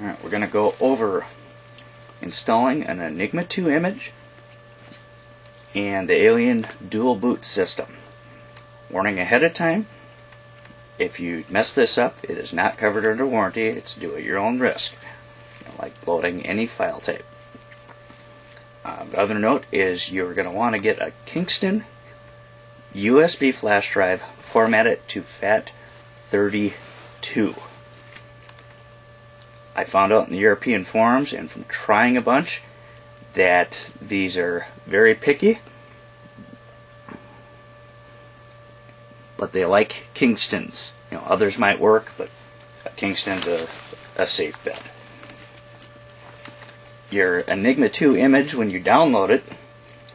Alright, we're going to go over installing an Enigma 2 image and the Alien dual boot system. Warning ahead of time, if you mess this up, it is not covered under warranty, it's due at your own risk, like loading any file tape. Uh, the other note is you're going to want to get a Kingston USB flash drive formatted to FAT32. I found out in the European forums and from trying a bunch that these are very picky. But they like Kingston's. You know, others might work, but Kingston's a, a safe bet. Your Enigma 2 image, when you download it,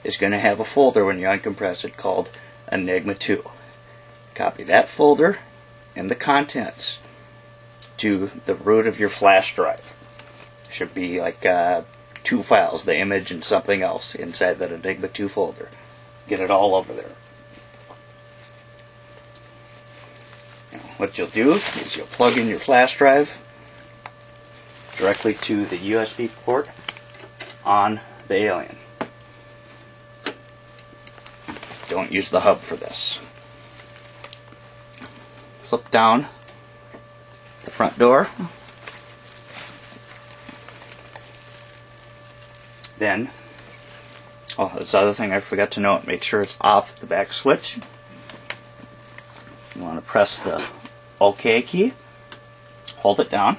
is going to have a folder when you uncompress it called Enigma 2. Copy that folder and the contents to the root of your flash drive. Should be like uh, two files, the image and something else inside that Enigma 2 folder. Get it all over there. Now, what you'll do is you'll plug in your flash drive directly to the USB port on the Alien. Don't use the hub for this. Flip down the front door. Then, oh, the other thing I forgot to note. Make sure it's off the back switch. You want to press the OK key. Hold it down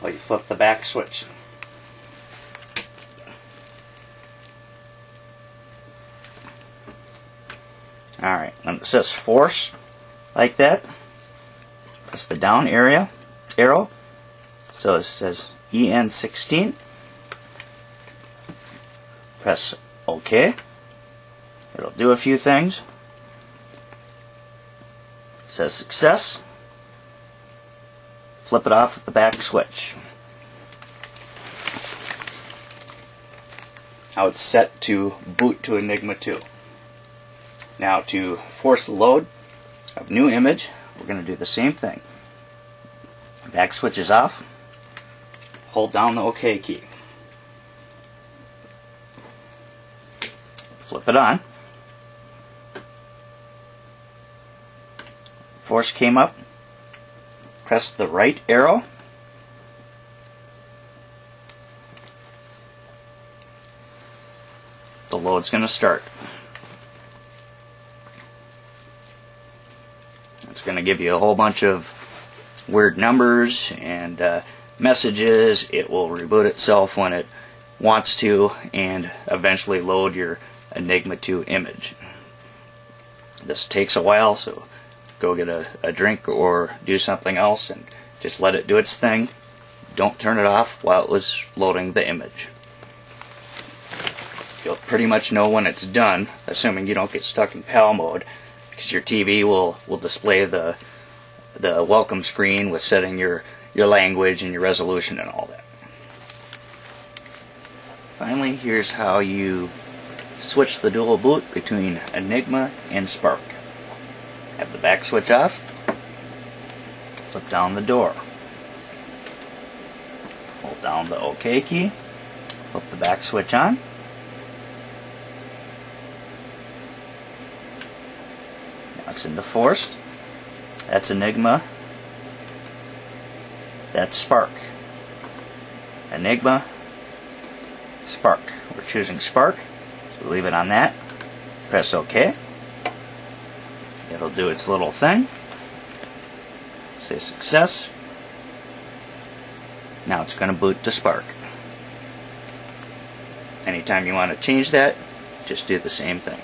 while you flip the back switch. Alright, when it says force, like that, press the down area arrow. So it says EN16. Press OK. It'll do a few things. It says success. Flip it off with the back switch. Now it's set to boot to Enigma 2. Now to force the load of new image, we're going to do the same thing. Back switch is off. Hold down the OK key. Flip it on. Force came up. Press the right arrow. The load's going to start. It's going to give you a whole bunch of weird numbers and uh, messages. It will reboot itself when it wants to and eventually load your Enigma 2 image. This takes a while, so go get a, a drink or do something else and just let it do its thing. Don't turn it off while it was loading the image. You'll pretty much know when it's done, assuming you don't get stuck in PAL mode, because your TV will, will display the the welcome screen with setting your, your language and your resolution and all that. Finally, here's how you switch the dual boot between Enigma and Spark. Have the back switch off, flip down the door. Hold down the OK key, flip the back switch on. Now it's into forced. That's Enigma. That's Spark. Enigma, Spark. We're choosing Spark, so leave it on that. Press OK. It'll do its little thing. Say success. Now it's going to boot to Spark. Anytime you want to change that, just do the same thing.